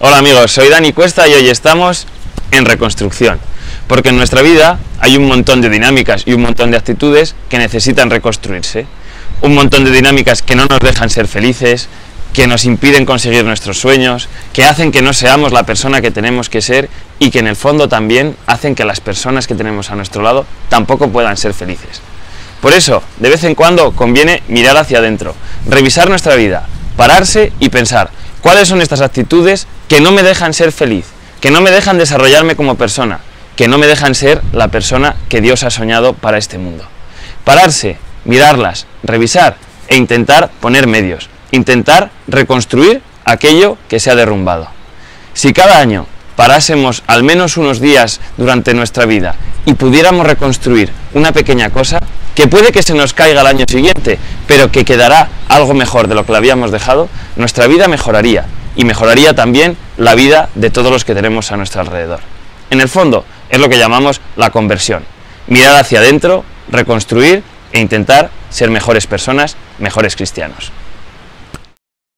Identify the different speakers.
Speaker 1: Hola amigos, soy Dani Cuesta y hoy estamos en reconstrucción. Porque en nuestra vida hay un montón de dinámicas y un montón de actitudes que necesitan reconstruirse. Un montón de dinámicas que no nos dejan ser felices, que nos impiden conseguir nuestros sueños, que hacen que no seamos la persona que tenemos que ser y que en el fondo también hacen que las personas que tenemos a nuestro lado tampoco puedan ser felices. Por eso, de vez en cuando conviene mirar hacia adentro, revisar nuestra vida, pararse y pensar, ¿Cuáles son estas actitudes que no me dejan ser feliz, que no me dejan desarrollarme como persona, que no me dejan ser la persona que Dios ha soñado para este mundo? Pararse, mirarlas, revisar e intentar poner medios, intentar reconstruir aquello que se ha derrumbado. Si cada año parásemos al menos unos días durante nuestra vida y pudiéramos reconstruir una pequeña cosa, que puede que se nos caiga el año siguiente, pero que quedará algo mejor de lo que la habíamos dejado, nuestra vida mejoraría y mejoraría también la vida de todos los que tenemos a nuestro alrededor. En el fondo es lo que llamamos la conversión, mirar hacia adentro, reconstruir e intentar ser mejores personas, mejores cristianos.